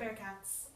Bearcats.